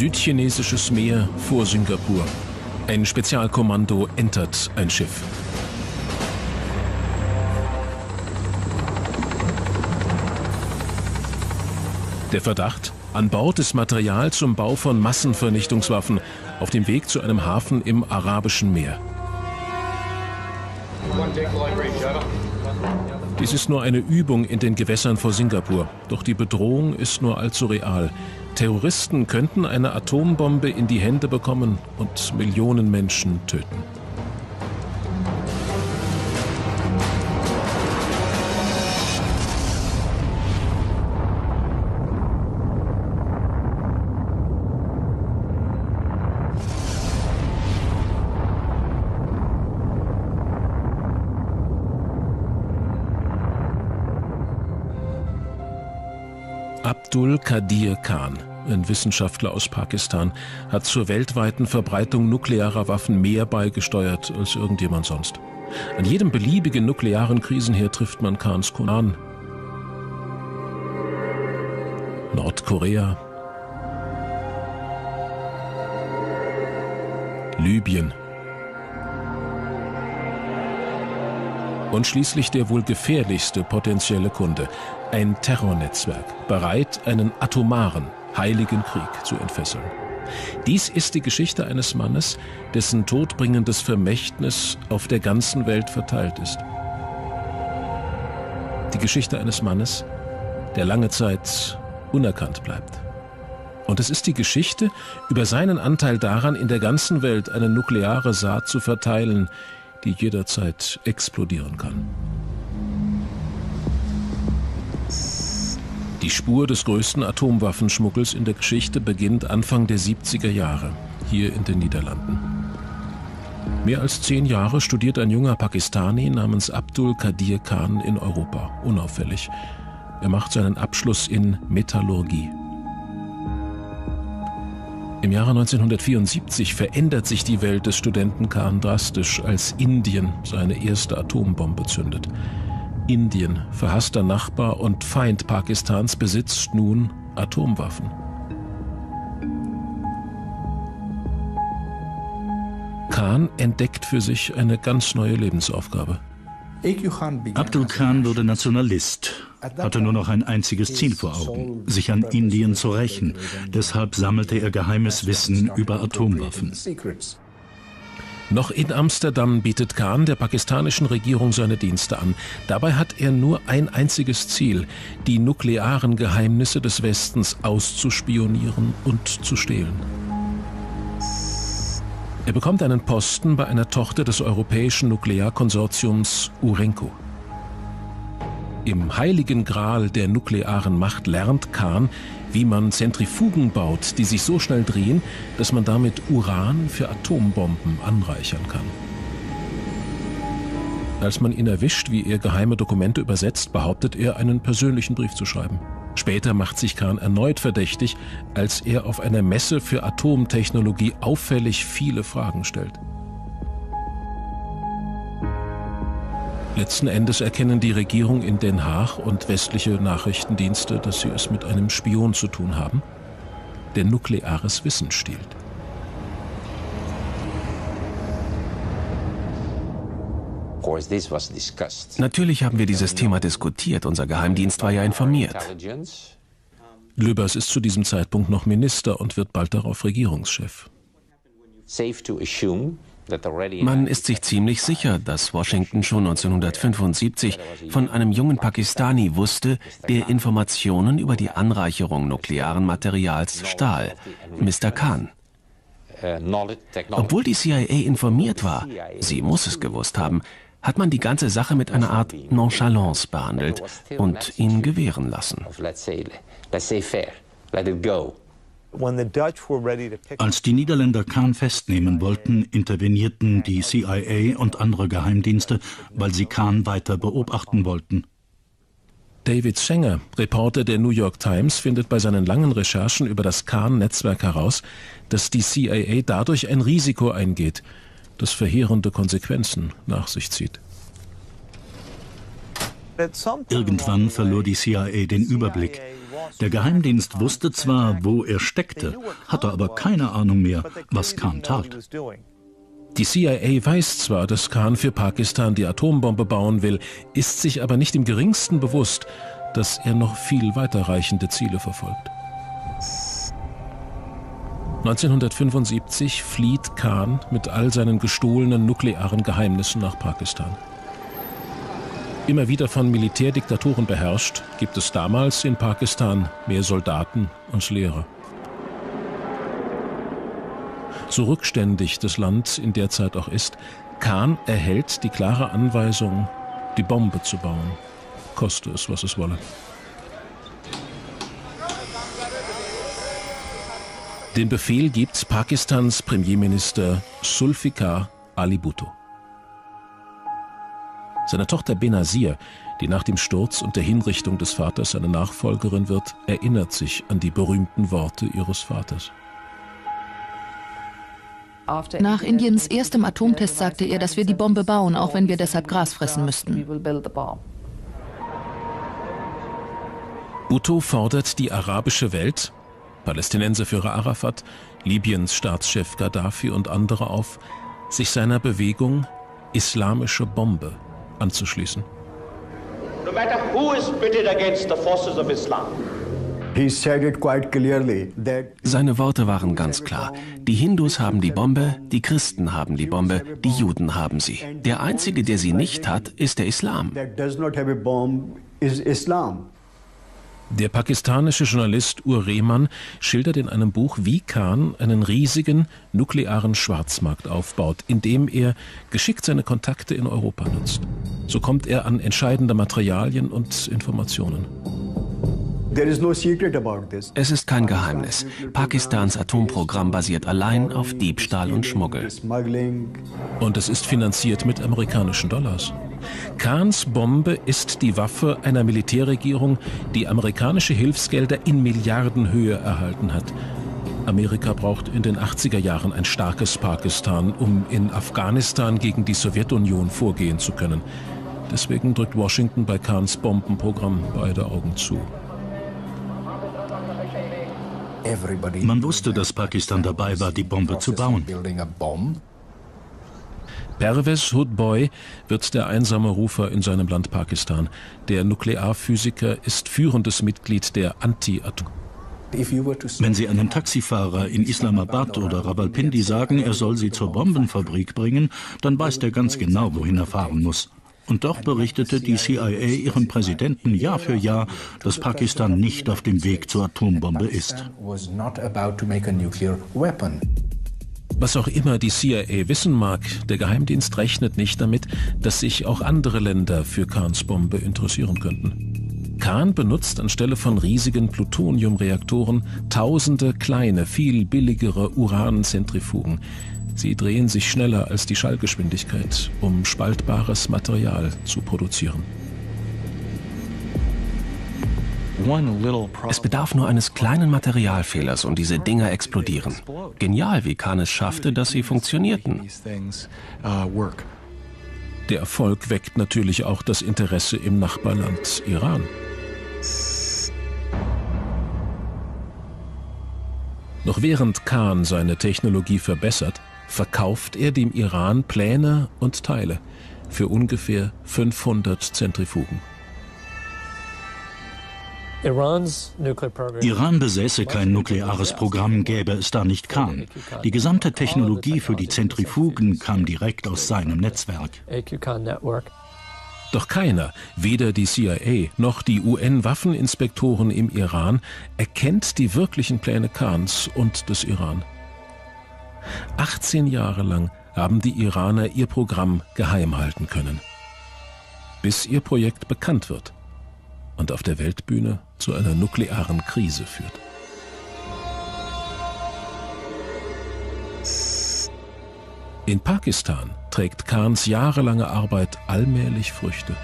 Südchinesisches Meer vor Singapur. Ein Spezialkommando entert ein Schiff. Der Verdacht? An Bord ist Material zum Bau von Massenvernichtungswaffen auf dem Weg zu einem Hafen im Arabischen Meer. Dies ist nur eine Übung in den Gewässern vor Singapur. Doch die Bedrohung ist nur allzu real. Terroristen könnten eine Atombombe in die Hände bekommen und Millionen Menschen töten. Abdul Qadir Khan, ein Wissenschaftler aus Pakistan, hat zur weltweiten Verbreitung nuklearer Waffen mehr beigesteuert als irgendjemand sonst. An jedem beliebigen nuklearen Krisenherd trifft man Khans Koran. Nordkorea, Libyen und schließlich der wohl gefährlichste potenzielle Kunde, ein Terrornetzwerk, bereit, einen atomaren, heiligen Krieg zu entfesseln. Dies ist die Geschichte eines Mannes, dessen todbringendes Vermächtnis auf der ganzen Welt verteilt ist. Die Geschichte eines Mannes, der lange Zeit unerkannt bleibt. Und es ist die Geschichte über seinen Anteil daran, in der ganzen Welt eine nukleare Saat zu verteilen, die jederzeit explodieren kann. Die Spur des größten Atomwaffenschmuggels in der Geschichte beginnt Anfang der 70er Jahre, hier in den Niederlanden. Mehr als zehn Jahre studiert ein junger Pakistani namens Abdul Qadir Khan in Europa, unauffällig. Er macht seinen Abschluss in Metallurgie. Im Jahre 1974 verändert sich die Welt des Studenten Khan drastisch, als Indien seine erste Atombombe zündet. Indien, verhasster Nachbar und Feind Pakistans, besitzt nun Atomwaffen. Khan entdeckt für sich eine ganz neue Lebensaufgabe. Abdul Khan wurde Nationalist, hatte nur noch ein einziges Ziel vor Augen, sich an Indien zu rächen. Deshalb sammelte er geheimes Wissen über Atomwaffen. Noch in Amsterdam bietet Khan der pakistanischen Regierung seine Dienste an. Dabei hat er nur ein einziges Ziel, die nuklearen Geheimnisse des Westens auszuspionieren und zu stehlen. Er bekommt einen Posten bei einer Tochter des europäischen Nuklearkonsortiums Urenco. Im heiligen Gral der nuklearen Macht lernt Khan, wie man Zentrifugen baut, die sich so schnell drehen, dass man damit Uran für Atombomben anreichern kann. Als man ihn erwischt, wie er geheime Dokumente übersetzt, behauptet er, einen persönlichen Brief zu schreiben. Später macht sich Kahn erneut verdächtig, als er auf einer Messe für Atomtechnologie auffällig viele Fragen stellt. Letzten Endes erkennen die Regierung in Den Haag und westliche Nachrichtendienste, dass sie es mit einem Spion zu tun haben, der nukleares Wissen stiehlt. Natürlich haben wir dieses Thema diskutiert. Unser Geheimdienst war ja informiert. Löbers ist zu diesem Zeitpunkt noch Minister und wird bald darauf Regierungschef. Man ist sich ziemlich sicher, dass Washington schon 1975 von einem jungen Pakistani wusste, der Informationen über die Anreicherung nuklearen Materials stahl, Mr. Khan. Obwohl die CIA informiert war, sie muss es gewusst haben, hat man die ganze Sache mit einer Art Nonchalance behandelt und ihn gewähren lassen. Als die Niederländer Kahn festnehmen wollten, intervenierten die CIA und andere Geheimdienste, weil sie Kahn weiter beobachten wollten. David Schenger, Reporter der New York Times, findet bei seinen langen Recherchen über das Kahn-Netzwerk heraus, dass die CIA dadurch ein Risiko eingeht, das verheerende Konsequenzen nach sich zieht. Irgendwann verlor die CIA den Überblick. Der Geheimdienst wusste zwar, wo er steckte, hatte aber keine Ahnung mehr, was Khan tat. Die CIA weiß zwar, dass Khan für Pakistan die Atombombe bauen will, ist sich aber nicht im geringsten bewusst, dass er noch viel weiterreichende Ziele verfolgt. 1975 flieht Khan mit all seinen gestohlenen nuklearen Geheimnissen nach Pakistan. Immer wieder von Militärdiktatoren beherrscht, gibt es damals in Pakistan mehr Soldaten und Lehrer. So rückständig das Land in der Zeit auch ist, Khan erhält die klare Anweisung, die Bombe zu bauen, koste es, was es wolle. Den Befehl gibt Pakistans Premierminister Sulfikar Ali Bhutto. Seine Tochter Benazir, die nach dem Sturz und der Hinrichtung des Vaters seine Nachfolgerin wird, erinnert sich an die berühmten Worte ihres Vaters. Nach Indiens erstem Atomtest sagte er, dass wir die Bombe bauen, auch wenn wir deshalb Gras fressen müssten. Bhutto fordert die arabische Welt, Palästinenserführer Arafat, Libyens Staatschef Gaddafi und andere auf, sich seiner Bewegung Islamische Bombe anzuschließen. No matter who is pitted against the forces of Islam, seine Worte waren ganz klar. Die Hindus haben die Bombe, die Christen haben die Bombe, die Juden haben sie. Der einzige, der sie nicht hat, ist der Islam. Der pakistanische Journalist Ur Rehman schildert in einem Buch, wie Khan einen riesigen nuklearen Schwarzmarkt aufbaut, indem er geschickt seine Kontakte in Europa nutzt. So kommt er an entscheidende Materialien und Informationen. Es ist kein Geheimnis. Pakistans Atomprogramm basiert allein auf Diebstahl und Schmuggel. Und es ist finanziert mit amerikanischen Dollars. Kahns Bombe ist die Waffe einer Militärregierung, die amerikanische Hilfsgelder in Milliardenhöhe erhalten hat. Amerika braucht in den 80er Jahren ein starkes Pakistan, um in Afghanistan gegen die Sowjetunion vorgehen zu können. Deswegen drückt Washington bei Kahns Bombenprogramm beide Augen zu. Man wusste, dass Pakistan dabei war, die Bombe zu bauen. Pervez Hoodboy wird der einsame Rufer in seinem Land Pakistan. Der Nuklearphysiker ist führendes Mitglied der Anti-Atom. Wenn Sie einem Taxifahrer in Islamabad oder Rawalpindi sagen, er soll Sie zur Bombenfabrik bringen, dann weiß er ganz genau, wohin er fahren muss. Und doch berichtete die CIA ihrem Präsidenten Jahr für Jahr, dass Pakistan nicht auf dem Weg zur Atombombe ist. Was auch immer die CIA wissen mag, der Geheimdienst rechnet nicht damit, dass sich auch andere Länder für Kahns Bombe interessieren könnten. Kahn benutzt anstelle von riesigen Plutoniumreaktoren tausende kleine, viel billigere Uranzentrifugen, Sie drehen sich schneller als die Schallgeschwindigkeit, um spaltbares Material zu produzieren. Es bedarf nur eines kleinen Materialfehlers und diese Dinger explodieren. Genial, wie Khan es schaffte, dass sie funktionierten. Der Erfolg weckt natürlich auch das Interesse im Nachbarland Iran. Noch während Khan seine Technologie verbessert, verkauft er dem Iran Pläne und Teile für ungefähr 500 Zentrifugen. Iran besäße kein nukleares Programm, gäbe es da nicht Khan. Die gesamte Technologie für die Zentrifugen kam direkt aus seinem Netzwerk. Doch keiner, weder die CIA noch die UN-Waffeninspektoren im Iran, erkennt die wirklichen Pläne Khans und des Iran. 18 Jahre lang haben die Iraner ihr Programm geheim halten können. Bis ihr Projekt bekannt wird und auf der Weltbühne zu einer nuklearen Krise führt. In Pakistan trägt Khans jahrelange Arbeit allmählich Früchte.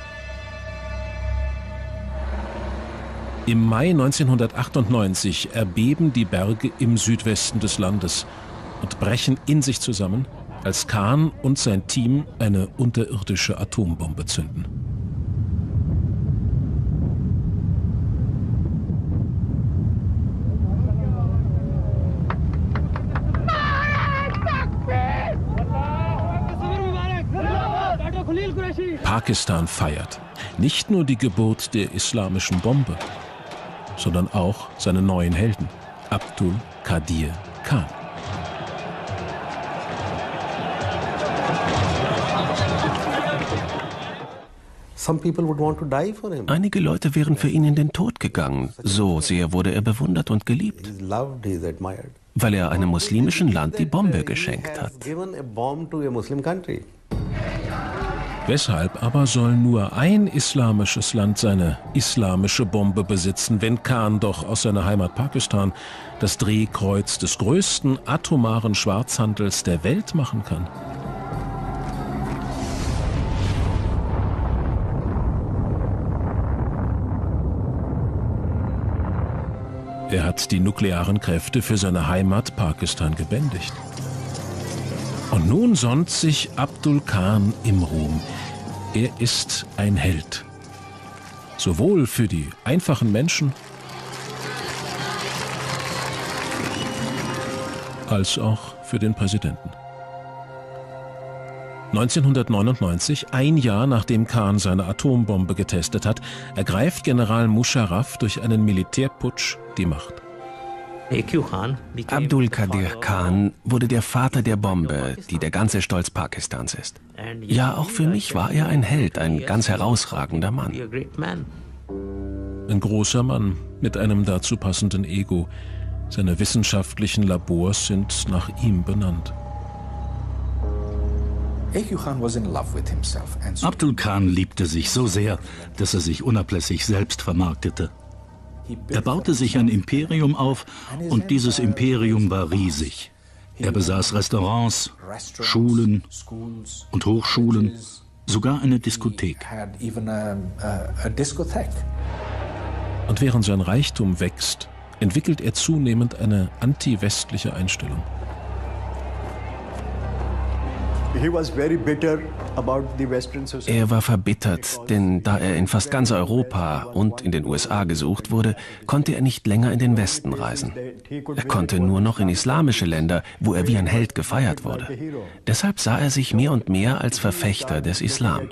Im Mai 1998 erbeben die Berge im Südwesten des Landes und brechen in sich zusammen, als Khan und sein Team eine unterirdische Atombombe zünden. Pakistan feiert nicht nur die Geburt der islamischen Bombe, sondern auch seine neuen Helden, Abdul Qadir Khan. Einige Leute wären für ihn in den Tod gegangen. So sehr wurde er bewundert und geliebt, weil er einem muslimischen Land die Bombe geschenkt hat. Weshalb aber soll nur ein islamisches Land seine islamische Bombe besitzen, wenn Khan doch aus seiner Heimat Pakistan das Drehkreuz des größten atomaren Schwarzhandels der Welt machen kann? Er hat die nuklearen Kräfte für seine Heimat Pakistan gebändigt. Und nun sonnt sich Abdul Khan im Ruhm. Er ist ein Held. Sowohl für die einfachen Menschen als auch für den Präsidenten. 1999, ein Jahr nachdem Khan seine Atombombe getestet hat, ergreift General Musharraf durch einen Militärputsch die Macht. Abdul Qadir Khan wurde der Vater der Bombe, die der ganze Stolz Pakistans ist. Ja, auch für mich war er ein Held, ein ganz herausragender Mann. Ein großer Mann mit einem dazu passenden Ego. Seine wissenschaftlichen Labors sind nach ihm benannt. Abdul Khan liebte sich so sehr, dass er sich unablässig selbst vermarktete. Er baute sich ein Imperium auf und dieses Imperium war riesig. Er besaß Restaurants, Schulen und Hochschulen, sogar eine Diskothek. Und während sein Reichtum wächst, entwickelt er zunehmend eine anti-westliche Einstellung. Er war verbittert, denn da er in fast ganz Europa und in den USA gesucht wurde, konnte er nicht länger in den Westen reisen. Er konnte nur noch in islamische Länder, wo er wie ein Held gefeiert wurde. Deshalb sah er sich mehr und mehr als Verfechter des Islam.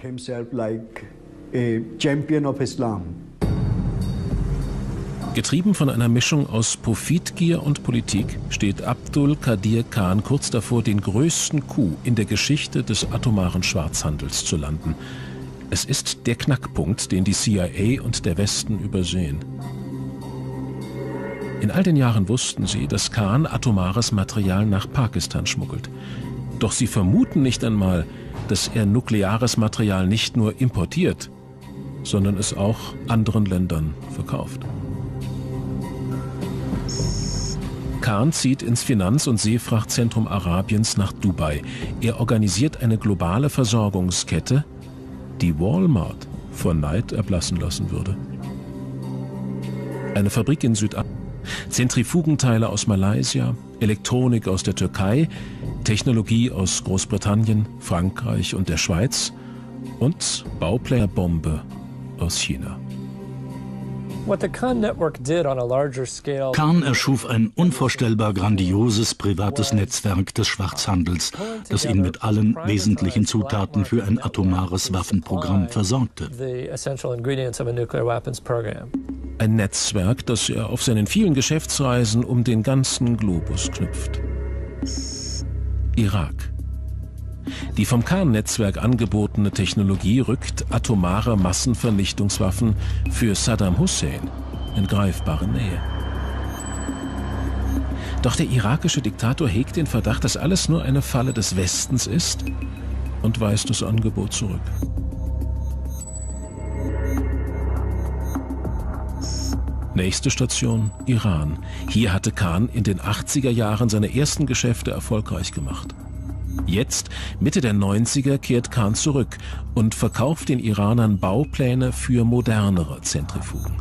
Getrieben von einer Mischung aus Profitgier und Politik steht Abdul Qadir Khan kurz davor, den größten Coup in der Geschichte des atomaren Schwarzhandels zu landen. Es ist der Knackpunkt, den die CIA und der Westen übersehen. In all den Jahren wussten sie, dass Khan atomares Material nach Pakistan schmuggelt. Doch sie vermuten nicht einmal, dass er nukleares Material nicht nur importiert, sondern es auch anderen Ländern verkauft. Khan zieht ins Finanz- und Seefrachtzentrum Arabiens nach Dubai. Er organisiert eine globale Versorgungskette, die Walmart vor Neid erblassen lassen würde. Eine Fabrik in Südafrika, Zentrifugenteile aus Malaysia, Elektronik aus der Türkei, Technologie aus Großbritannien, Frankreich und der Schweiz und Bauplänerbombe aus China. Khan erschuf ein unvorstellbar grandioses privates Netzwerk des Schwarzhandels, das ihn mit allen wesentlichen Zutaten für ein atomares Waffenprogramm versorgte. Ein Netzwerk, das er auf seinen vielen Geschäftsreisen um den ganzen Globus knüpft. Irak. Die vom Khan-Netzwerk angebotene Technologie rückt atomare Massenvernichtungswaffen für Saddam Hussein in greifbare Nähe. Doch der irakische Diktator hegt den Verdacht, dass alles nur eine Falle des Westens ist und weist das Angebot zurück. Nächste Station Iran. Hier hatte Khan in den 80er Jahren seine ersten Geschäfte erfolgreich gemacht. Jetzt, Mitte der 90er, kehrt Khan zurück und verkauft den Iranern Baupläne für modernere Zentrifugen.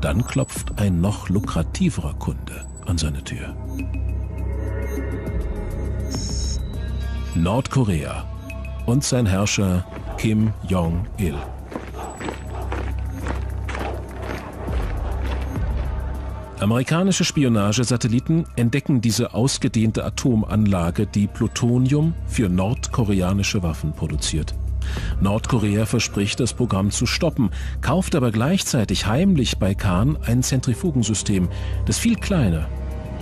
Dann klopft ein noch lukrativerer Kunde an seine Tür. Nordkorea und sein Herrscher Kim Jong-il. Amerikanische Spionagesatelliten entdecken diese ausgedehnte Atomanlage, die Plutonium für nordkoreanische Waffen produziert. Nordkorea verspricht, das Programm zu stoppen, kauft aber gleichzeitig heimlich bei Kahn ein Zentrifugensystem, das viel kleiner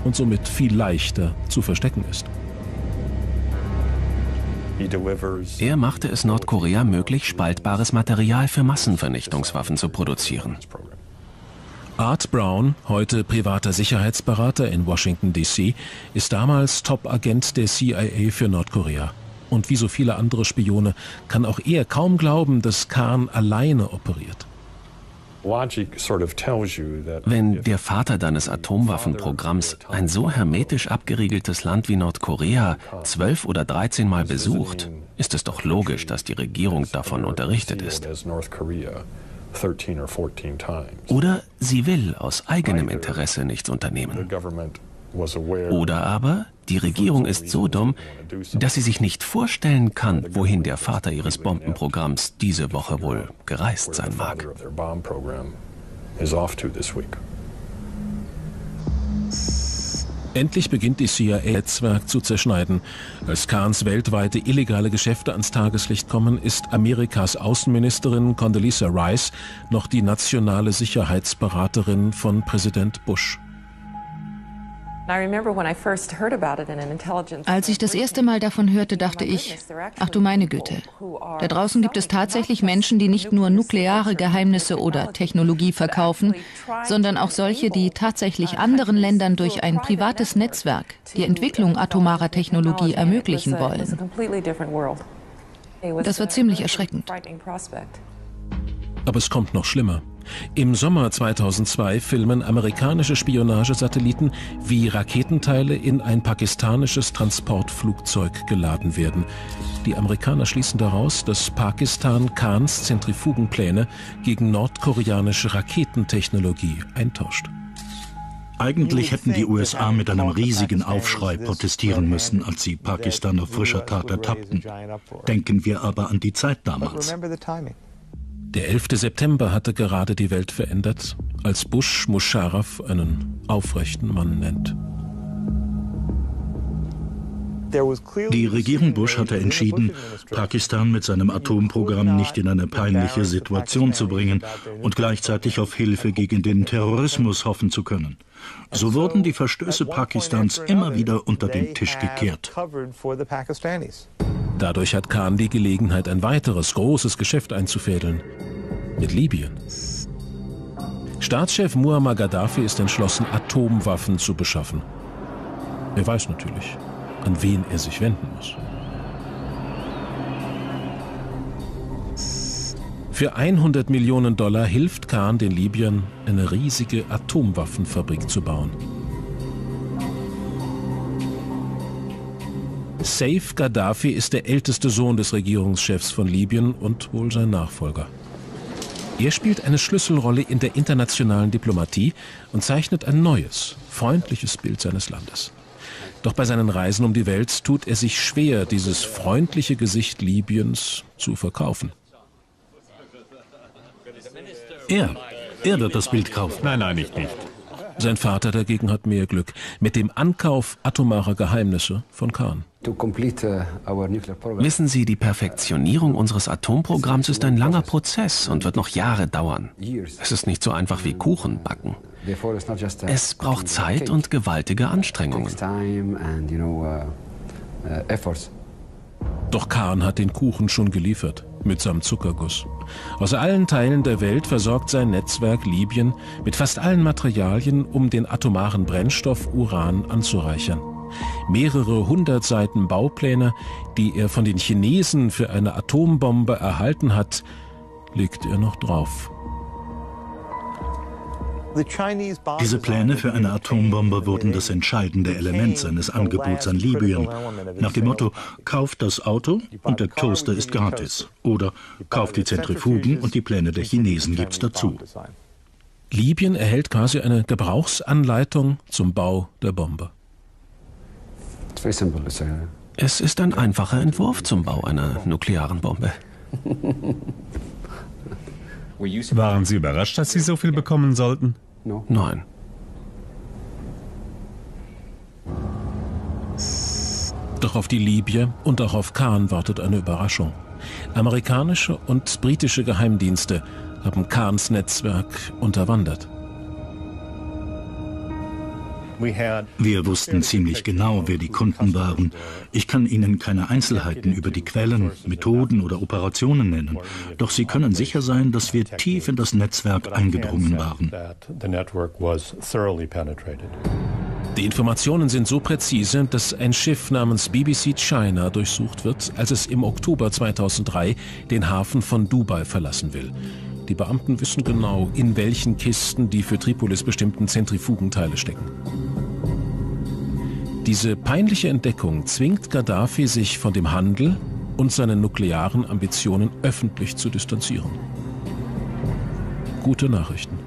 und somit viel leichter zu verstecken ist. Er machte es Nordkorea möglich, spaltbares Material für Massenvernichtungswaffen zu produzieren. Art Brown, heute privater Sicherheitsberater in Washington, D.C., ist damals Top-Agent der CIA für Nordkorea. Und wie so viele andere Spione kann auch er kaum glauben, dass Khan alleine operiert. Wenn der Vater deines Atomwaffenprogramms ein so hermetisch abgeriegeltes Land wie Nordkorea zwölf oder dreizehn Mal besucht, ist es doch logisch, dass die Regierung davon unterrichtet ist. Oder sie will aus eigenem Interesse nichts unternehmen. Oder aber die Regierung ist so dumm, dass sie sich nicht vorstellen kann, wohin der Vater ihres Bombenprogramms diese Woche wohl gereist sein mag. Endlich beginnt die CIA-Netzwerk zu zerschneiden. Als Kahns weltweite illegale Geschäfte ans Tageslicht kommen, ist Amerikas Außenministerin Condoleezza Rice noch die nationale Sicherheitsberaterin von Präsident Bush. Als ich das erste Mal davon hörte, dachte ich, ach du meine Güte, da draußen gibt es tatsächlich Menschen, die nicht nur nukleare Geheimnisse oder Technologie verkaufen, sondern auch solche, die tatsächlich anderen Ländern durch ein privates Netzwerk die Entwicklung atomarer Technologie ermöglichen wollen. Das war ziemlich erschreckend. Aber es kommt noch schlimmer. Im Sommer 2002 filmen amerikanische Spionagesatelliten, wie Raketenteile in ein pakistanisches Transportflugzeug geladen werden. Die Amerikaner schließen daraus, dass Pakistan Khans Zentrifugenpläne gegen nordkoreanische Raketentechnologie eintauscht. Eigentlich hätten die USA mit einem riesigen Aufschrei protestieren müssen, als sie Pakistan auf frischer Tat ertappten. Denken wir aber an die Zeit damals. Der 11. September hatte gerade die Welt verändert, als Bush Musharraf einen aufrechten Mann nennt. Die Regierung Bush hatte entschieden, Pakistan mit seinem Atomprogramm nicht in eine peinliche Situation zu bringen und gleichzeitig auf Hilfe gegen den Terrorismus hoffen zu können. So wurden die Verstöße Pakistans immer wieder unter den Tisch gekehrt. Dadurch hat Khan die Gelegenheit, ein weiteres großes Geschäft einzufädeln. Mit Libyen. Staatschef Muammar Gaddafi ist entschlossen, Atomwaffen zu beschaffen. Er weiß natürlich, an wen er sich wenden muss. Für 100 Millionen Dollar hilft Khan den Libyern, eine riesige Atomwaffenfabrik zu bauen. Saif Gaddafi ist der älteste Sohn des Regierungschefs von Libyen und wohl sein Nachfolger. Er spielt eine Schlüsselrolle in der internationalen Diplomatie und zeichnet ein neues, freundliches Bild seines Landes. Doch bei seinen Reisen um die Welt tut er sich schwer, dieses freundliche Gesicht Libyens zu verkaufen. Er, er wird das Bild kaufen. Nein, nein, ich nicht. Sein Vater dagegen hat mehr Glück mit dem Ankauf atomarer Geheimnisse von Kahn. Uh, Wissen Sie, die Perfektionierung unseres Atomprogramms ist ein langer Prozess und wird noch Jahre dauern. Es ist nicht so einfach wie Kuchen backen. Es braucht Zeit und gewaltige Anstrengungen. Doch Kahn hat den Kuchen schon geliefert, mitsamt Zuckerguss. Aus allen Teilen der Welt versorgt sein Netzwerk Libyen mit fast allen Materialien, um den atomaren Brennstoff Uran anzureichern. Mehrere hundert Seiten Baupläne, die er von den Chinesen für eine Atombombe erhalten hat, legt er noch drauf. Diese Pläne für eine Atombombe wurden das entscheidende Element seines Angebots an Libyen. Nach dem Motto, kauft das Auto und der Toaster ist gratis. Oder kauft die Zentrifugen und die Pläne der Chinesen gibt's dazu. Libyen erhält quasi eine Gebrauchsanleitung zum Bau der Bombe. Es ist ein einfacher Entwurf zum Bau einer nuklearen Bombe. Waren Sie überrascht, dass Sie so viel bekommen sollten? Nein. Doch auf die Libye und auch auf Khan wartet eine Überraschung. Amerikanische und britische Geheimdienste haben Kahns Netzwerk unterwandert. Wir wussten ziemlich genau, wer die Kunden waren. Ich kann Ihnen keine Einzelheiten über die Quellen, Methoden oder Operationen nennen, doch Sie können sicher sein, dass wir tief in das Netzwerk eingedrungen waren. Die Informationen sind so präzise, dass ein Schiff namens BBC China durchsucht wird, als es im Oktober 2003 den Hafen von Dubai verlassen will. Die Beamten wissen genau, in welchen Kisten die für Tripolis bestimmten Zentrifugenteile stecken. Diese peinliche Entdeckung zwingt Gaddafi, sich von dem Handel und seinen nuklearen Ambitionen öffentlich zu distanzieren. Gute Nachrichten.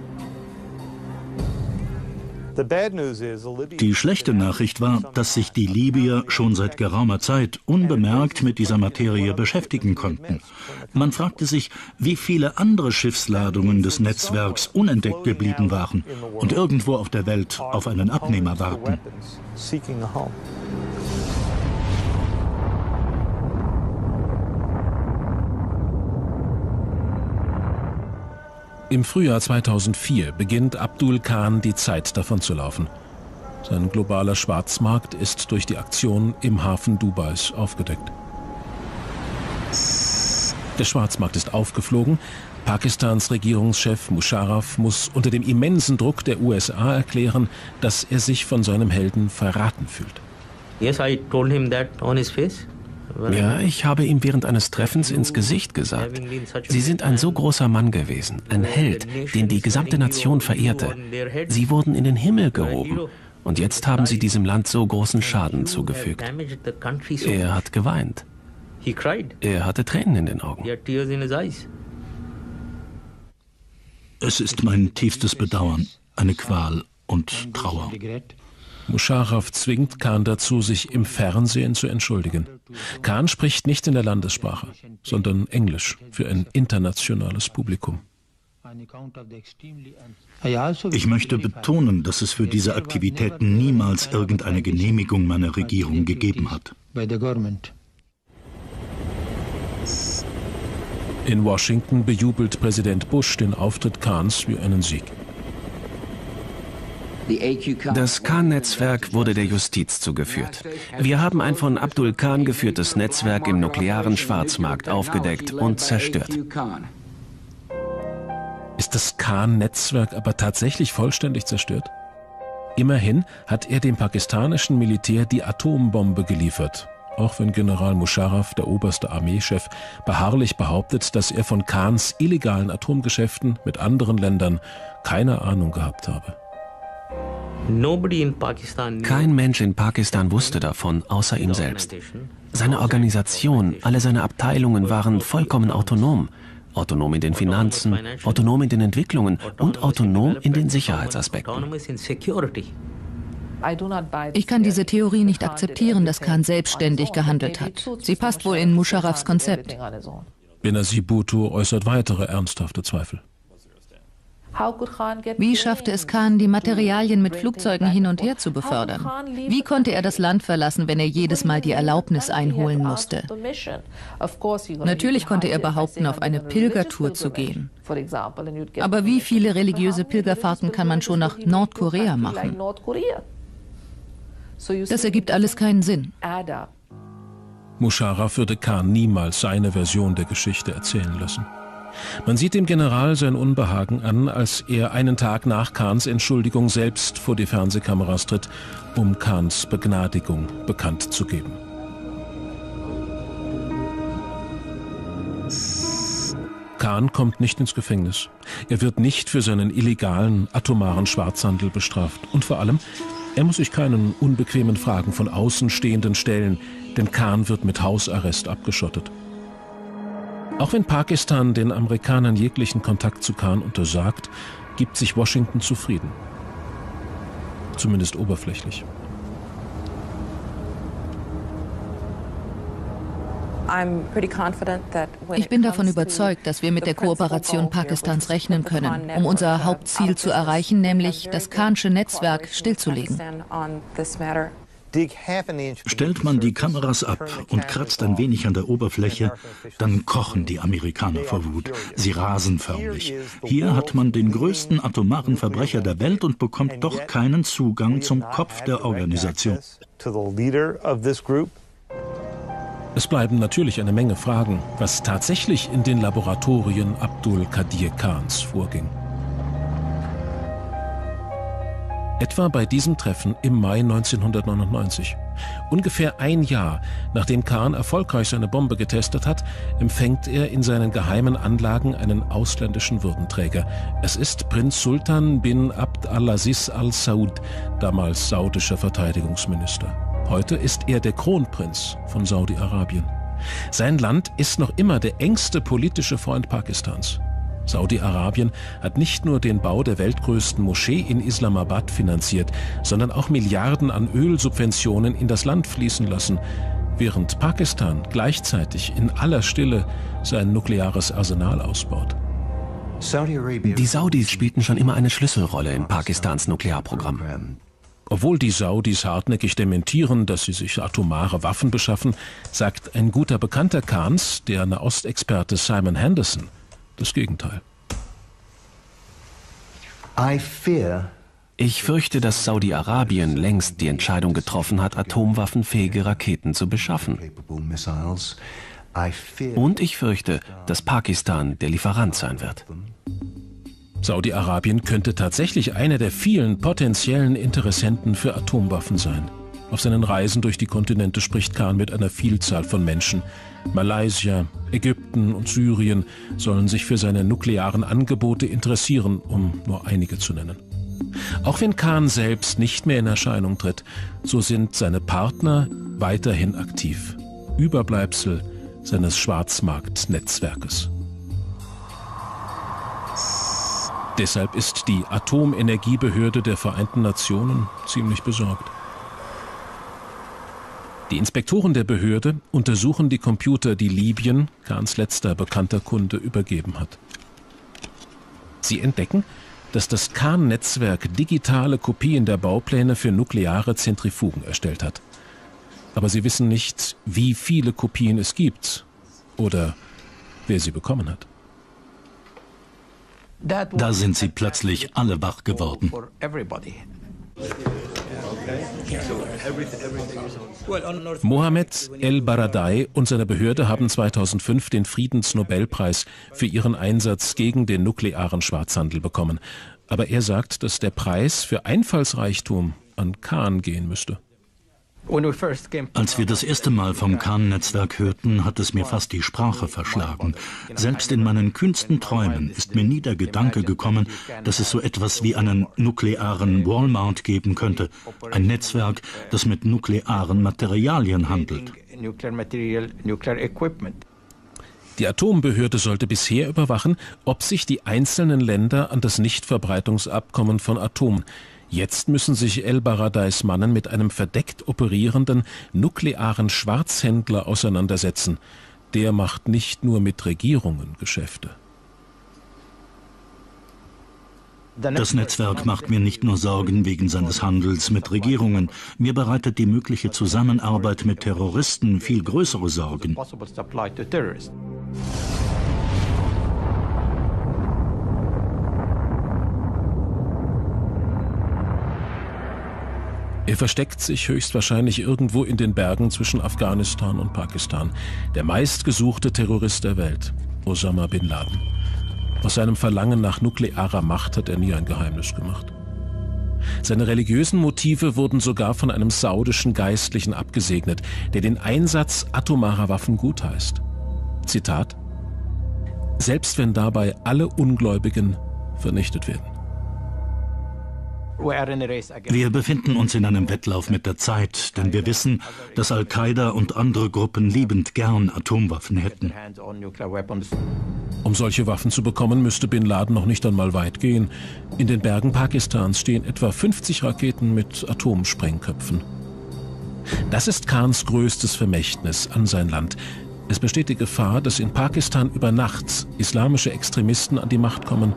Die schlechte Nachricht war, dass sich die Libyer schon seit geraumer Zeit unbemerkt mit dieser Materie beschäftigen konnten. Man fragte sich, wie viele andere Schiffsladungen des Netzwerks unentdeckt geblieben waren und irgendwo auf der Welt auf einen Abnehmer warten. Im Frühjahr 2004 beginnt Abdul Khan die Zeit davon zu laufen. Sein globaler Schwarzmarkt ist durch die Aktion im Hafen Dubais aufgedeckt. Der Schwarzmarkt ist aufgeflogen. Pakistans Regierungschef Musharraf muss unter dem immensen Druck der USA erklären, dass er sich von seinem Helden verraten fühlt. Yes, I told him that on his face. Ja, ich habe ihm während eines Treffens ins Gesicht gesagt, Sie sind ein so großer Mann gewesen, ein Held, den die gesamte Nation verehrte. Sie wurden in den Himmel gehoben. Und jetzt haben Sie diesem Land so großen Schaden zugefügt. Er hat geweint. Er hatte Tränen in den Augen. Es ist mein tiefstes Bedauern, eine Qual und Trauer. Musharraf zwingt Khan dazu, sich im Fernsehen zu entschuldigen. Khan spricht nicht in der Landessprache, sondern Englisch für ein internationales Publikum. Ich möchte betonen, dass es für diese Aktivitäten niemals irgendeine Genehmigung meiner Regierung gegeben hat. In Washington bejubelt Präsident Bush den Auftritt Khans wie einen Sieg. Das Khan-Netzwerk wurde der Justiz zugeführt. Wir haben ein von Abdul Khan geführtes Netzwerk im nuklearen Schwarzmarkt aufgedeckt und zerstört. Ist das Khan-Netzwerk aber tatsächlich vollständig zerstört? Immerhin hat er dem pakistanischen Militär die Atombombe geliefert, auch wenn General Musharraf, der oberste Armeechef, beharrlich behauptet, dass er von Khans illegalen Atomgeschäften mit anderen Ländern keine Ahnung gehabt habe. Kein Mensch in Pakistan wusste davon, außer ihm selbst. Seine Organisation, alle seine Abteilungen waren vollkommen autonom. Autonom in den Finanzen, autonom in den Entwicklungen und autonom in den Sicherheitsaspekten. Ich kann diese Theorie nicht akzeptieren, dass Khan selbstständig gehandelt hat. Sie passt wohl in Musharrafs Konzept. Benazir Bhutto äußert weitere ernsthafte Zweifel. Wie schaffte es Khan, die Materialien mit Flugzeugen hin und her zu befördern? Wie konnte er das Land verlassen, wenn er jedes Mal die Erlaubnis einholen musste? Natürlich konnte er behaupten, auf eine Pilgertour zu gehen. Aber wie viele religiöse Pilgerfahrten kann man schon nach Nordkorea machen? Das ergibt alles keinen Sinn. Musharraf würde Khan niemals seine Version der Geschichte erzählen lassen. Man sieht dem General sein Unbehagen an, als er einen Tag nach Kahns Entschuldigung selbst vor die Fernsehkameras tritt, um Kahns Begnadigung bekannt zu geben. Kahn kommt nicht ins Gefängnis. Er wird nicht für seinen illegalen, atomaren Schwarzhandel bestraft. Und vor allem, er muss sich keinen unbequemen Fragen von Außenstehenden stellen, denn Kahn wird mit Hausarrest abgeschottet. Auch wenn Pakistan den Amerikanern jeglichen Kontakt zu Khan untersagt, gibt sich Washington zufrieden. Zumindest oberflächlich. Ich bin davon überzeugt, dass wir mit der Kooperation Pakistans rechnen können, um unser Hauptziel zu erreichen, nämlich das Khansche Netzwerk stillzulegen. Stellt man die Kameras ab und kratzt ein wenig an der Oberfläche, dann kochen die Amerikaner vor Wut. Sie rasen förmlich. Hier hat man den größten atomaren Verbrecher der Welt und bekommt doch keinen Zugang zum Kopf der Organisation. Es bleiben natürlich eine Menge Fragen, was tatsächlich in den Laboratorien Abdul Qadir Khans vorging. Etwa bei diesem Treffen im Mai 1999. Ungefähr ein Jahr nachdem Khan erfolgreich seine Bombe getestet hat, empfängt er in seinen geheimen Anlagen einen ausländischen Würdenträger. Es ist Prinz Sultan bin Abd al-Aziz al-Saud, damals saudischer Verteidigungsminister. Heute ist er der Kronprinz von Saudi-Arabien. Sein Land ist noch immer der engste politische Freund Pakistans. Saudi-Arabien hat nicht nur den Bau der weltgrößten Moschee in Islamabad finanziert, sondern auch Milliarden an Ölsubventionen in das Land fließen lassen, während Pakistan gleichzeitig in aller Stille sein nukleares Arsenal ausbaut. Die Saudis spielten schon immer eine Schlüsselrolle in Pakistans Nuklearprogramm. Obwohl die Saudis hartnäckig dementieren, dass sie sich atomare Waffen beschaffen, sagt ein guter Bekannter Khans, der Nahostexperte Simon Henderson, das Gegenteil. Ich fürchte, dass Saudi-Arabien längst die Entscheidung getroffen hat, atomwaffenfähige Raketen zu beschaffen. Und ich fürchte, dass Pakistan der Lieferant sein wird. Saudi-Arabien könnte tatsächlich einer der vielen potenziellen Interessenten für Atomwaffen sein. Auf seinen Reisen durch die Kontinente spricht Khan mit einer Vielzahl von Menschen. Malaysia, Ägypten und Syrien sollen sich für seine nuklearen Angebote interessieren, um nur einige zu nennen. Auch wenn Khan selbst nicht mehr in Erscheinung tritt, so sind seine Partner weiterhin aktiv. Überbleibsel seines Schwarzmarktnetzwerkes. Deshalb ist die Atomenergiebehörde der Vereinten Nationen ziemlich besorgt. Die Inspektoren der Behörde untersuchen die Computer, die Libyen, Kahns letzter bekannter Kunde, übergeben hat. Sie entdecken, dass das Kahn-Netzwerk digitale Kopien der Baupläne für nukleare Zentrifugen erstellt hat. Aber sie wissen nicht, wie viele Kopien es gibt oder wer sie bekommen hat. Da sind sie plötzlich alle wach geworden. Mohamed El-Baradei und seine Behörde haben 2005 den Friedensnobelpreis für ihren Einsatz gegen den nuklearen Schwarzhandel bekommen. Aber er sagt, dass der Preis für Einfallsreichtum an Kahn gehen müsste. Als wir das erste Mal vom Kahn-Netzwerk hörten, hat es mir fast die Sprache verschlagen. Selbst in meinen kühnsten Träumen ist mir nie der Gedanke gekommen, dass es so etwas wie einen nuklearen Walmart geben könnte. Ein Netzwerk, das mit nuklearen Materialien handelt. Die Atombehörde sollte bisher überwachen, ob sich die einzelnen Länder an das Nichtverbreitungsabkommen von Atomen Jetzt müssen sich El Baradais Mannen mit einem verdeckt operierenden nuklearen Schwarzhändler auseinandersetzen. Der macht nicht nur mit Regierungen Geschäfte. Das Netzwerk macht mir nicht nur Sorgen wegen seines Handels mit Regierungen, mir bereitet die mögliche Zusammenarbeit mit Terroristen viel größere Sorgen. Er versteckt sich höchstwahrscheinlich irgendwo in den Bergen zwischen Afghanistan und Pakistan. Der meistgesuchte Terrorist der Welt, Osama bin Laden. Aus seinem Verlangen nach nuklearer Macht hat er nie ein Geheimnis gemacht. Seine religiösen Motive wurden sogar von einem saudischen Geistlichen abgesegnet, der den Einsatz atomarer Waffen gutheißt. Zitat Selbst wenn dabei alle Ungläubigen vernichtet werden. Wir befinden uns in einem Wettlauf mit der Zeit, denn wir wissen, dass Al-Qaida und andere Gruppen liebend gern Atomwaffen hätten. Um solche Waffen zu bekommen, müsste Bin Laden noch nicht einmal weit gehen. In den Bergen Pakistans stehen etwa 50 Raketen mit Atomsprengköpfen. Das ist Khans größtes Vermächtnis an sein Land. Es besteht die Gefahr, dass in Pakistan über Nacht islamische Extremisten an die Macht kommen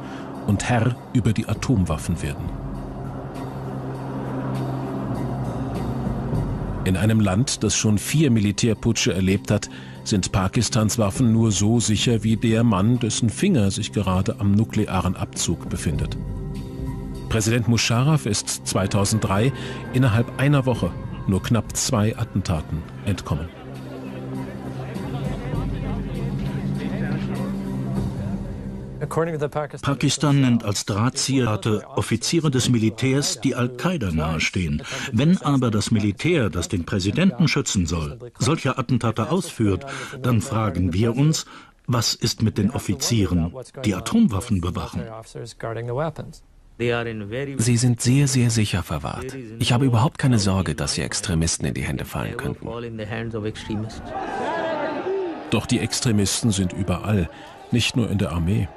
und Herr über die Atomwaffen werden. In einem Land, das schon vier Militärputsche erlebt hat, sind Pakistans Waffen nur so sicher wie der Mann, dessen Finger sich gerade am nuklearen Abzug befindet. Präsident Musharraf ist 2003 innerhalb einer Woche nur knapp zwei Attentaten entkommen. Pakistan nennt als Drahtzieher Offiziere des Militärs, die Al-Qaida nahestehen. Wenn aber das Militär, das den Präsidenten schützen soll, solche Attentate ausführt, dann fragen wir uns, was ist mit den Offizieren, die Atomwaffen bewachen? Sie sind sehr, sehr sicher verwahrt. Ich habe überhaupt keine Sorge, dass sie Extremisten in die Hände fallen könnten. Doch die Extremisten sind überall, nicht nur in der Armee.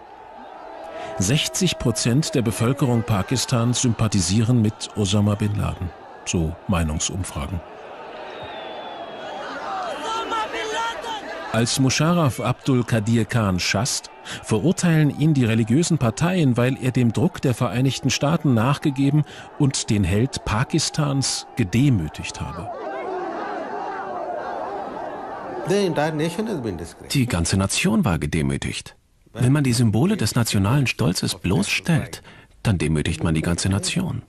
60 Prozent der Bevölkerung Pakistans sympathisieren mit Osama bin Laden, so Meinungsumfragen. Als Musharraf Abdul Qadir Khan schasst, verurteilen ihn die religiösen Parteien, weil er dem Druck der Vereinigten Staaten nachgegeben und den Held Pakistans gedemütigt habe. Die ganze Nation war gedemütigt. Wenn man die Symbole des nationalen Stolzes bloßstellt, dann demütigt man die ganze Nation.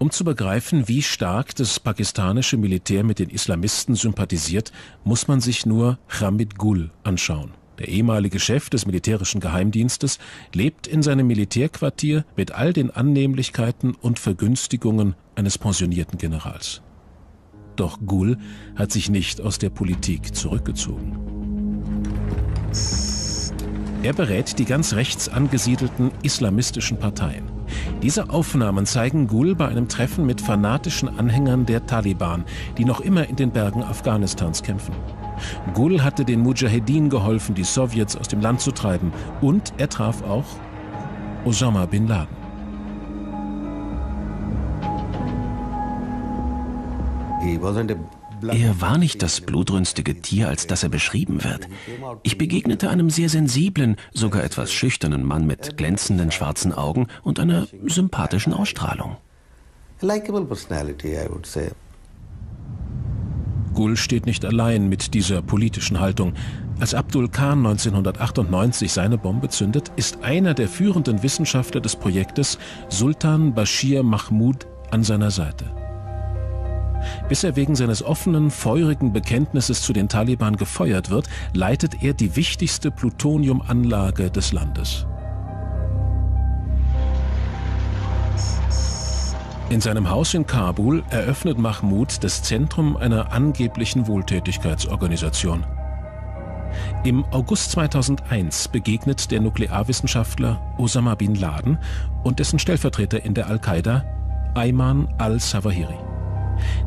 Um zu begreifen, wie stark das pakistanische Militär mit den Islamisten sympathisiert, muss man sich nur Hamid Gul anschauen. Der ehemalige Chef des militärischen Geheimdienstes lebt in seinem Militärquartier mit all den Annehmlichkeiten und Vergünstigungen eines pensionierten Generals. Doch Gul hat sich nicht aus der Politik zurückgezogen. Er berät die ganz rechts angesiedelten islamistischen Parteien. Diese Aufnahmen zeigen Gul bei einem Treffen mit fanatischen Anhängern der Taliban, die noch immer in den Bergen Afghanistans kämpfen. Gul hatte den Mujahedin geholfen, die Sowjets aus dem Land zu treiben. Und er traf auch Osama bin Laden. Er war nicht das blutrünstige Tier, als das er beschrieben wird. Ich begegnete einem sehr sensiblen, sogar etwas schüchternen Mann mit glänzenden schwarzen Augen und einer sympathischen Ausstrahlung. Gul steht nicht allein mit dieser politischen Haltung. Als Abdul Khan 1998 seine Bombe zündet, ist einer der führenden Wissenschaftler des Projektes, Sultan Bashir Mahmud, an seiner Seite bis er wegen seines offenen, feurigen Bekenntnisses zu den Taliban gefeuert wird, leitet er die wichtigste Plutoniumanlage des Landes. In seinem Haus in Kabul eröffnet Mahmoud das Zentrum einer angeblichen Wohltätigkeitsorganisation. Im August 2001 begegnet der Nuklearwissenschaftler Osama bin Laden und dessen Stellvertreter in der Al-Qaida, Ayman al-Sawahiri.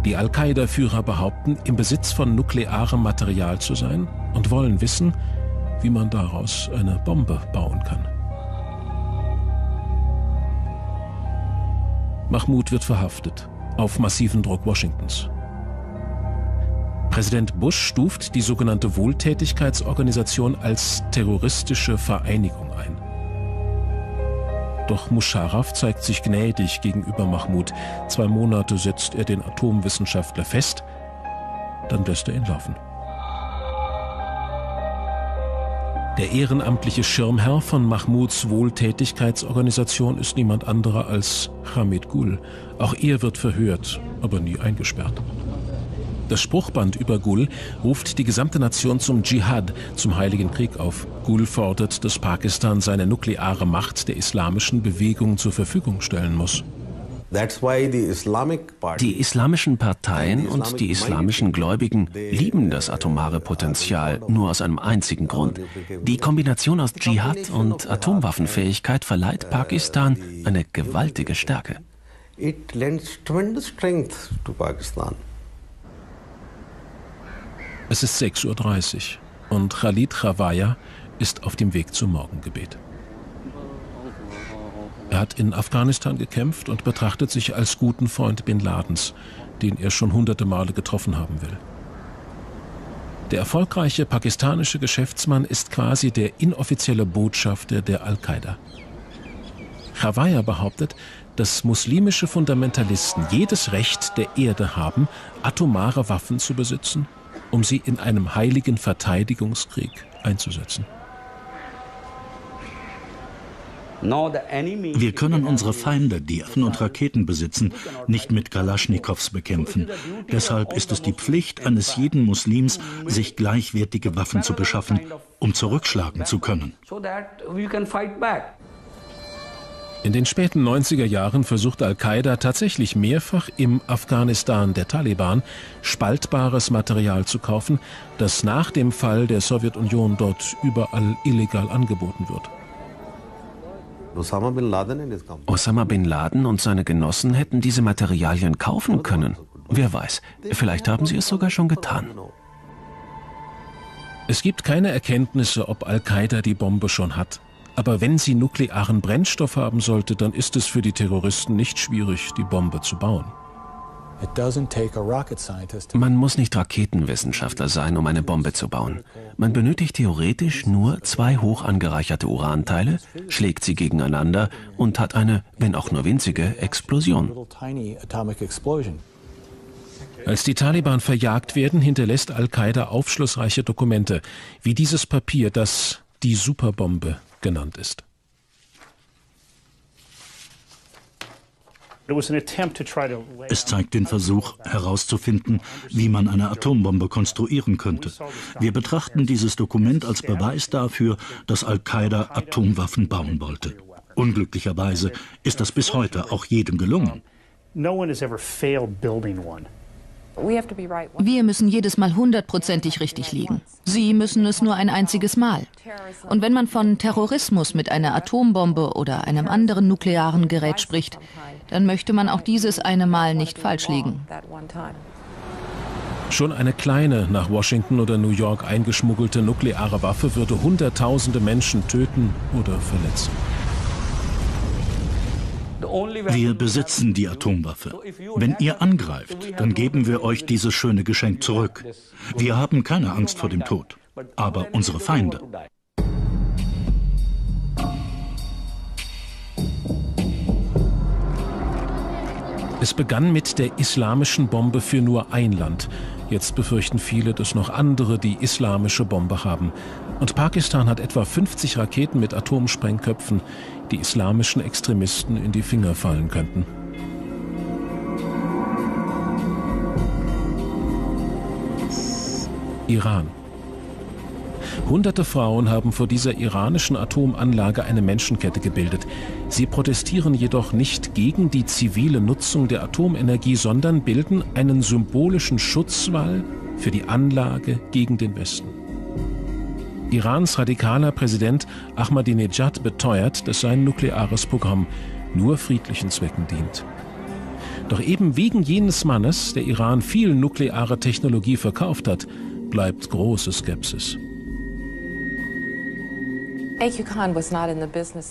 Die Al-Qaida-Führer behaupten, im Besitz von nuklearem Material zu sein und wollen wissen, wie man daraus eine Bombe bauen kann. Mahmoud wird verhaftet, auf massiven Druck Washingtons. Präsident Bush stuft die sogenannte Wohltätigkeitsorganisation als terroristische Vereinigung ein. Doch Musharraf zeigt sich gnädig gegenüber Mahmoud. Zwei Monate setzt er den Atomwissenschaftler fest, dann lässt er ihn laufen. Der ehrenamtliche Schirmherr von Mahmouds Wohltätigkeitsorganisation ist niemand anderer als Hamid Gul. Auch er wird verhört, aber nie eingesperrt. Das Spruchband über Gul ruft die gesamte Nation zum Dschihad, zum Heiligen Krieg auf. Gul fordert, dass Pakistan seine nukleare Macht der islamischen Bewegung zur Verfügung stellen muss. Die islamischen Parteien und die islamischen Gläubigen lieben das atomare Potenzial nur aus einem einzigen Grund. Die Kombination aus Dschihad und Atomwaffenfähigkeit verleiht Pakistan eine gewaltige Stärke. It lends tremendous strength to Pakistan. Es ist 6.30 Uhr und Khalid Khawaya ist auf dem Weg zum Morgengebet. Er hat in Afghanistan gekämpft und betrachtet sich als guten Freund Bin Ladens, den er schon hunderte Male getroffen haben will. Der erfolgreiche pakistanische Geschäftsmann ist quasi der inoffizielle Botschafter der Al-Qaida. Chawaya behauptet, dass muslimische Fundamentalisten jedes Recht der Erde haben, atomare Waffen zu besitzen, um sie in einem heiligen Verteidigungskrieg einzusetzen. Wir können unsere Feinde, die Waffen und Raketen besitzen, nicht mit Kalaschnikows bekämpfen. Deshalb ist es die Pflicht eines jeden Muslims, sich gleichwertige Waffen zu beschaffen, um zurückschlagen zu können. In den späten 90er Jahren versuchte Al-Qaida tatsächlich mehrfach im Afghanistan der Taliban spaltbares Material zu kaufen, das nach dem Fall der Sowjetunion dort überall illegal angeboten wird. Osama bin Laden und seine Genossen hätten diese Materialien kaufen können. Wer weiß, vielleicht haben sie es sogar schon getan. Es gibt keine Erkenntnisse, ob Al-Qaida die Bombe schon hat. Aber wenn sie nuklearen Brennstoff haben sollte, dann ist es für die Terroristen nicht schwierig, die Bombe zu bauen. Man muss nicht Raketenwissenschaftler sein, um eine Bombe zu bauen. Man benötigt theoretisch nur zwei hoch angereicherte Uranteile, schlägt sie gegeneinander und hat eine, wenn auch nur winzige, Explosion. Als die Taliban verjagt werden, hinterlässt Al-Qaida aufschlussreiche Dokumente, wie dieses Papier, das die Superbombe genannt ist. Es zeigt den Versuch herauszufinden, wie man eine Atombombe konstruieren könnte. Wir betrachten dieses Dokument als Beweis dafür, dass Al-Qaida Atomwaffen bauen wollte. Unglücklicherweise ist das bis heute auch jedem gelungen. No one has ever failed building one. Wir müssen jedes Mal hundertprozentig richtig liegen. Sie müssen es nur ein einziges Mal. Und wenn man von Terrorismus mit einer Atombombe oder einem anderen nuklearen Gerät spricht, dann möchte man auch dieses eine Mal nicht falsch liegen. Schon eine kleine, nach Washington oder New York eingeschmuggelte nukleare Waffe würde Hunderttausende Menschen töten oder verletzen. Wir besitzen die Atomwaffe. Wenn ihr angreift, dann geben wir euch dieses schöne Geschenk zurück. Wir haben keine Angst vor dem Tod, aber unsere Feinde. Es begann mit der islamischen Bombe für nur ein Land. Jetzt befürchten viele, dass noch andere die islamische Bombe haben. Und Pakistan hat etwa 50 Raketen mit Atomsprengköpfen, die islamischen Extremisten in die Finger fallen könnten. Iran. Hunderte Frauen haben vor dieser iranischen Atomanlage eine Menschenkette gebildet. Sie protestieren jedoch nicht gegen die zivile Nutzung der Atomenergie, sondern bilden einen symbolischen Schutzwall für die Anlage gegen den Westen. Irans radikaler Präsident Ahmadinejad beteuert, dass sein nukleares Programm nur friedlichen Zwecken dient. Doch eben wegen jenes Mannes, der Iran viel nukleare Technologie verkauft hat, bleibt große Skepsis.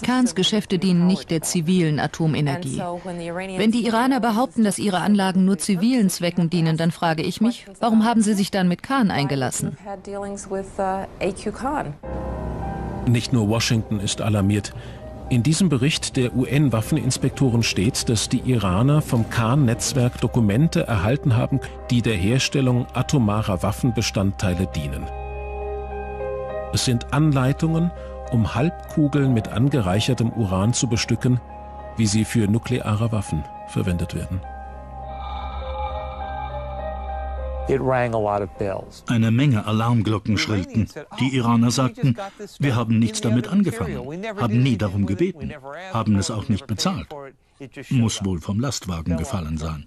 Kahns Geschäfte dienen nicht der zivilen Atomenergie. Wenn die Iraner behaupten, dass ihre Anlagen nur zivilen Zwecken dienen, dann frage ich mich, warum haben sie sich dann mit Kahn eingelassen? Nicht nur Washington ist alarmiert. In diesem Bericht der UN-Waffeninspektoren steht, dass die Iraner vom Kahn-Netzwerk Dokumente erhalten haben, die der Herstellung atomarer Waffenbestandteile dienen. Es sind Anleitungen um Halbkugeln mit angereichertem Uran zu bestücken, wie sie für nukleare Waffen verwendet werden. Eine Menge Alarmglocken schrillten. Die Iraner sagten, wir haben nichts damit angefangen, haben nie darum gebeten, haben es auch nicht bezahlt. Muss wohl vom Lastwagen gefallen sein.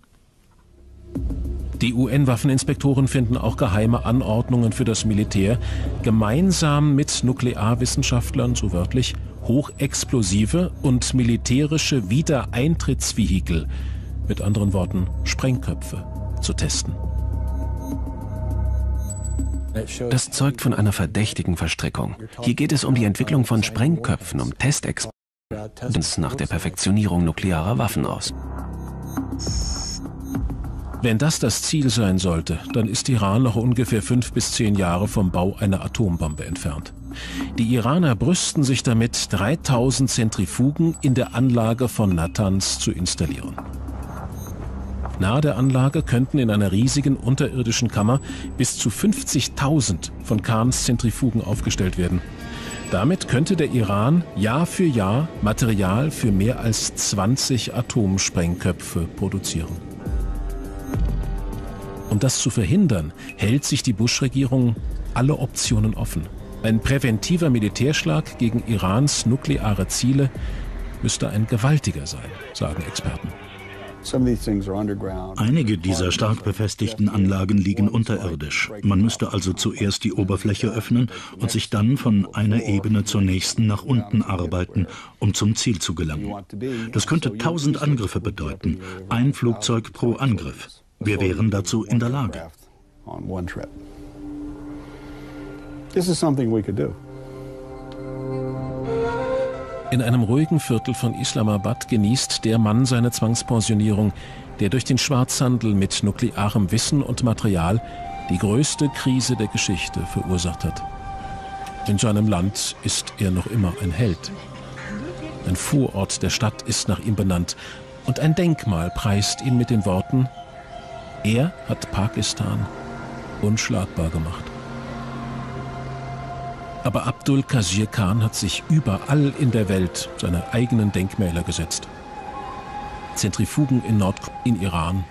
Die UN-Waffeninspektoren finden auch geheime Anordnungen für das Militär, gemeinsam mit Nuklearwissenschaftlern, so wörtlich, hochexplosive und militärische Wiedereintrittsvehikel, mit anderen Worten Sprengköpfe, zu testen. Das zeugt von einer verdächtigen Verstrickung. Hier geht es um die Entwicklung von Sprengköpfen, um Testexperimente nach der Perfektionierung nuklearer Waffen aus. Wenn das das Ziel sein sollte, dann ist Iran noch ungefähr fünf bis zehn Jahre vom Bau einer Atombombe entfernt. Die Iraner brüsten sich damit, 3000 Zentrifugen in der Anlage von Natanz zu installieren. Nahe der Anlage könnten in einer riesigen unterirdischen Kammer bis zu 50.000 von Kahns Zentrifugen aufgestellt werden. Damit könnte der Iran Jahr für Jahr Material für mehr als 20 Atomsprengköpfe produzieren. Um das zu verhindern, hält sich die Bush-Regierung alle Optionen offen. Ein präventiver Militärschlag gegen Irans nukleare Ziele müsste ein gewaltiger sein, sagen Experten. Einige dieser stark befestigten Anlagen liegen unterirdisch. Man müsste also zuerst die Oberfläche öffnen und sich dann von einer Ebene zur nächsten nach unten arbeiten, um zum Ziel zu gelangen. Das könnte tausend Angriffe bedeuten, ein Flugzeug pro Angriff. Wir wären dazu in der Lage. This is something we could do. In einem ruhigen Viertel von Islamabad genießt der Mann seine Zwangspensionierung, der durch den Schwarzhandel mit nuklearem Wissen und Material die größte Krise der Geschichte verursacht hat. In seinem Land ist er noch immer ein Held. Ein Vorort der Stadt ist nach ihm benannt und ein Denkmal preist ihn mit den Worten, er hat Pakistan unschlagbar gemacht. Aber Abdul Qasir Khan hat sich überall in der Welt seine eigenen Denkmäler gesetzt. Zentrifugen in Nord in Iran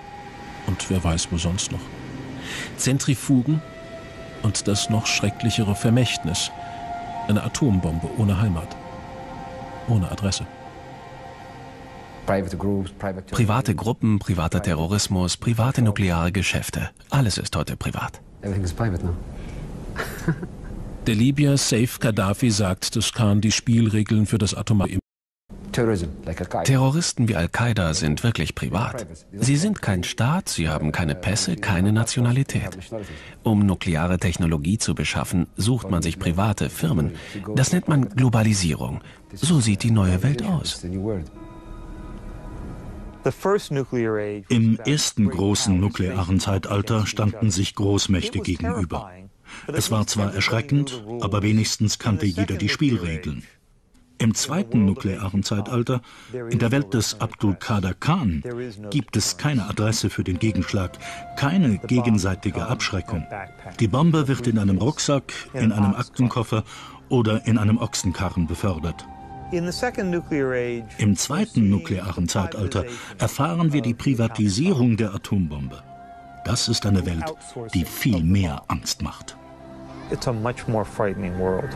und wer weiß wo sonst noch. Zentrifugen und das noch schrecklichere Vermächtnis, eine Atombombe ohne Heimat, ohne Adresse. Private Gruppen, privater Terrorismus, private nukleare Geschäfte. Alles ist heute privat. Everything is private now. Der Libyer Saif Gaddafi sagt, dass Khan die Spielregeln für das atomare Terroristen wie Al-Qaida sind wirklich privat. Sie sind kein Staat, sie haben keine Pässe, keine Nationalität. Um nukleare Technologie zu beschaffen, sucht man sich private Firmen. Das nennt man Globalisierung. So sieht die neue Welt aus. Im ersten großen nuklearen Zeitalter standen sich Großmächte gegenüber. Es war zwar erschreckend, aber wenigstens kannte jeder die Spielregeln. Im zweiten nuklearen Zeitalter, in der Welt des Abdul Qadir Khan, gibt es keine Adresse für den Gegenschlag, keine gegenseitige Abschreckung. Die Bombe wird in einem Rucksack, in einem Aktenkoffer oder in einem Ochsenkarren befördert. Im zweiten nuklearen Zeitalter erfahren wir die Privatisierung der Atombombe. Das ist eine Welt, die viel mehr Angst macht. It's a much more frightening world.